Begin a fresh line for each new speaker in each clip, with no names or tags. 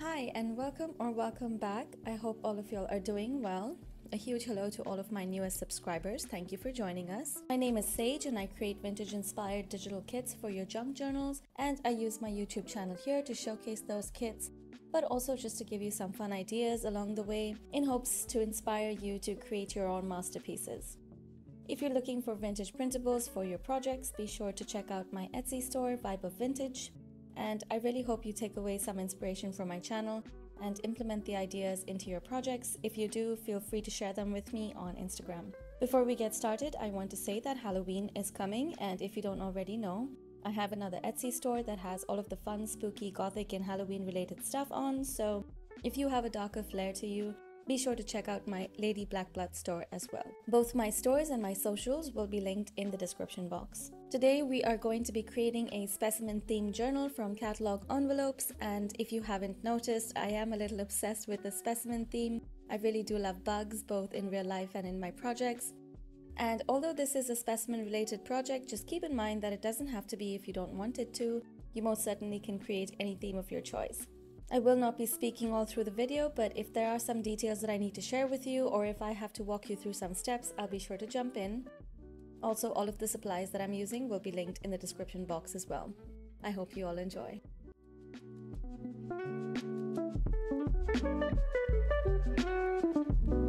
Hi, and welcome or welcome back. I hope all of y'all are doing well. A huge hello to all of my newest subscribers. Thank you for joining us. My name is Sage, and I create vintage inspired digital kits for your junk journals. And I use my YouTube channel here to showcase those kits, but also just to give you some fun ideas along the way in hopes to inspire you to create your own masterpieces. If you're looking for vintage printables for your projects, be sure to check out my Etsy store, Vibe of Vintage. And I really hope you take away some inspiration from my channel and implement the ideas into your projects. If you do, feel free to share them with me on Instagram. Before we get started, I want to say that Halloween is coming, and if you don't already know, I have another Etsy store that has all of the fun, spooky, gothic, and Halloween related stuff on. So if you have a darker flair to you, be sure to check out my Lady Black Blood store as well. Both my stores and my socials will be linked in the description box. Today we are going to be creating a specimen themed journal from catalog envelopes and if you haven't noticed, I am a little obsessed with the specimen theme. I really do love bugs both in real life and in my projects. And although this is a specimen related project, just keep in mind that it doesn't have to be if you don't want it to. You most certainly can create any theme of your choice. I will not be speaking all through the video, but if there are some details that I need to share with you or if I have to walk you through some steps, I'll be sure to jump in. Also, all of the supplies that I'm using will be linked in the description box as well. I hope you all enjoy. Thank you.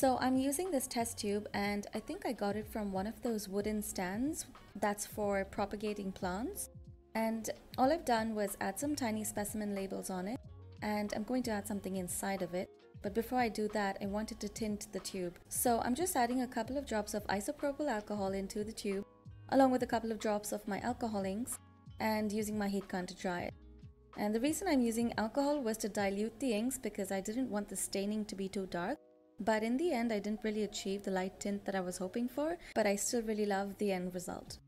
So I'm using this test tube and I think I got it from one of those wooden stands that's for propagating plants. And all I've done was add some tiny specimen labels on it and I'm going to add something inside of it. But before I do that, I wanted to tint the tube. So I'm just adding a couple of drops of isopropyl alcohol into the tube, along with a couple of drops of my alcohol inks, and using my heat gun to dry it. And the reason I'm using alcohol was to dilute the inks because I didn't want the staining to be too dark. But in the end, I didn't really achieve the light tint that I was hoping for, but I still really love the end result.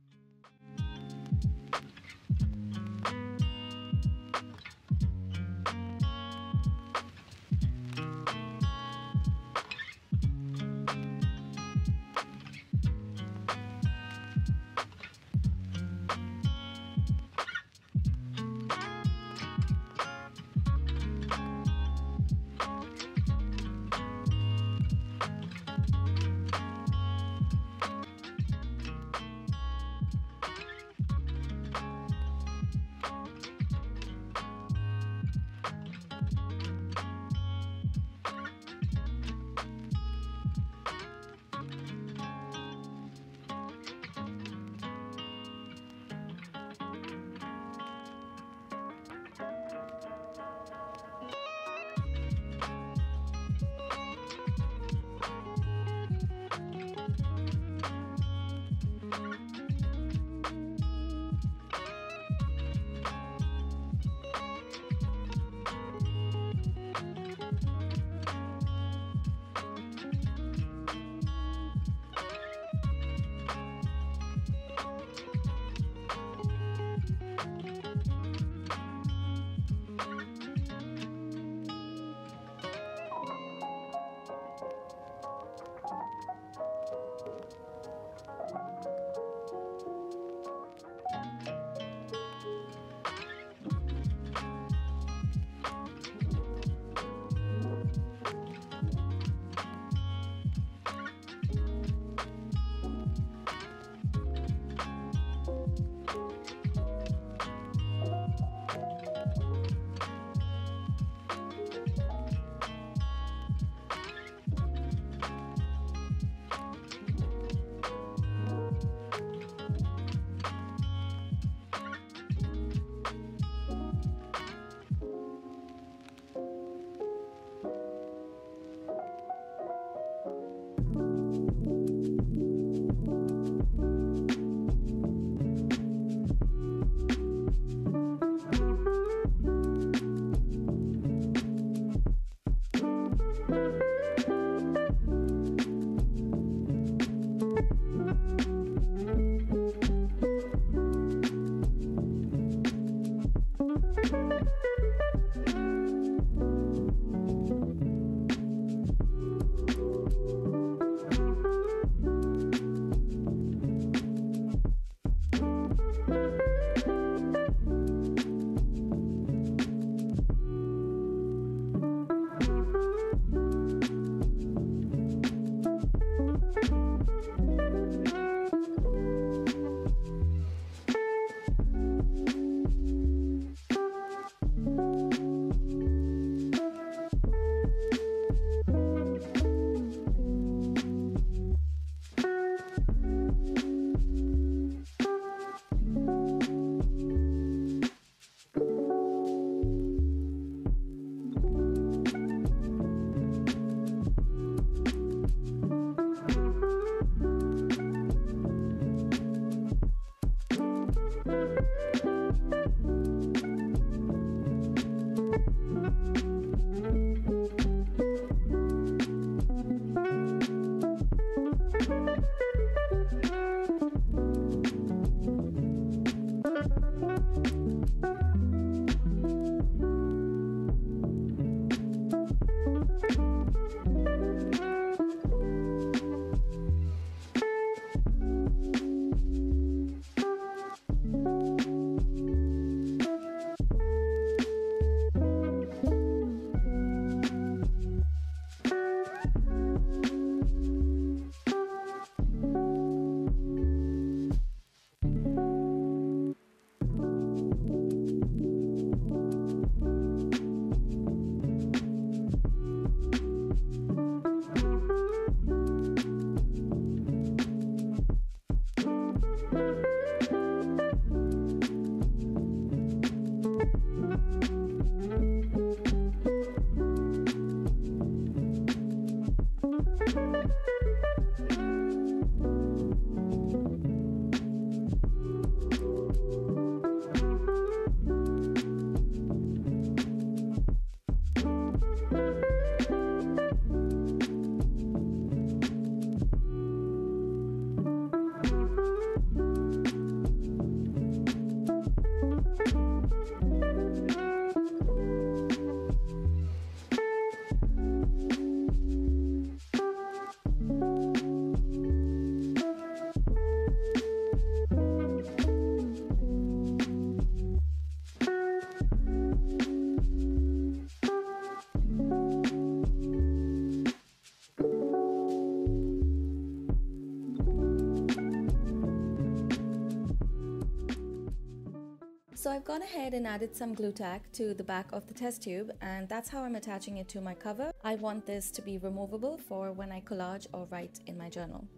Gone ahead and added some glue tack to the back of the test tube and that's how I'm attaching it to my cover. I want this to be removable for when I collage or write in my journal.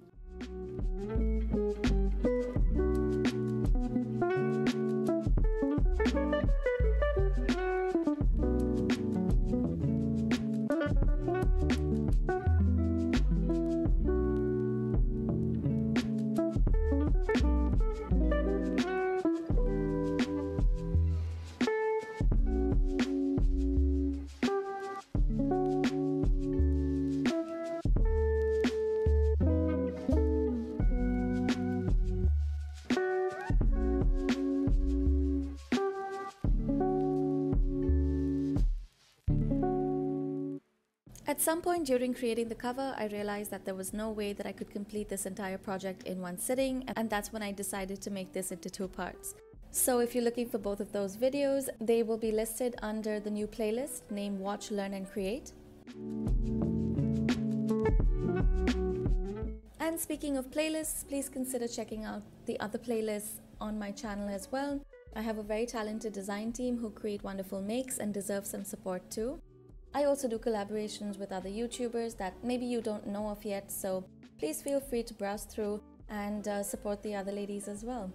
At some point during creating the cover, I realized that there was no way that I could complete this entire project in one sitting, and that's when I decided to make this into two parts. So if you're looking for both of those videos, they will be listed under the new playlist named Watch, Learn and Create. And speaking of playlists, please consider checking out the other playlists on my channel as well. I have a very talented design team who create wonderful makes and deserve some support too. I also do collaborations with other YouTubers that maybe you don't know of yet, so please feel free to browse through and uh, support the other ladies as well.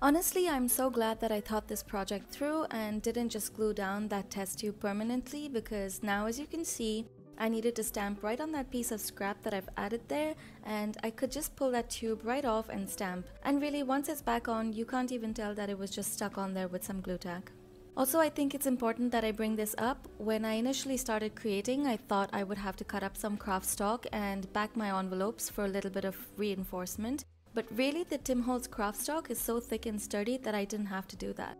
Honestly, I'm so glad that I thought this project through and didn't just glue down that test tube permanently because now as you can see, I needed to stamp right on that piece of scrap that I've added there and I could just pull that tube right off and stamp. And really once it's back on, you can't even tell that it was just stuck on there with some glue tack. Also, I think it's important that I bring this up. When I initially started creating, I thought I would have to cut up some craft stock and back my envelopes for a little bit of reinforcement. But really the Tim Holtz craft stock is so thick and sturdy that I didn't have to do that.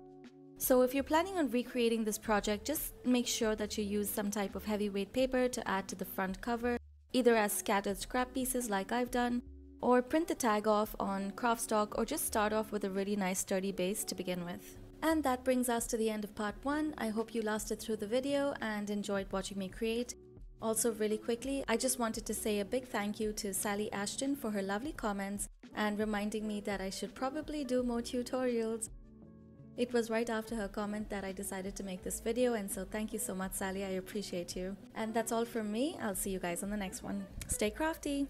So if you're planning on recreating this project, just make sure that you use some type of heavyweight paper to add to the front cover, either as scattered scrap pieces like I've done, or print the tag off on craft stock or just start off with a really nice sturdy base to begin with. And that brings us to the end of part 1. I hope you lasted through the video and enjoyed watching me create. Also really quickly, I just wanted to say a big thank you to Sally Ashton for her lovely comments and reminding me that I should probably do more tutorials. It was right after her comment that I decided to make this video and so thank you so much Sally, I appreciate you. And that's all from me, I'll see you guys on the next one. Stay crafty!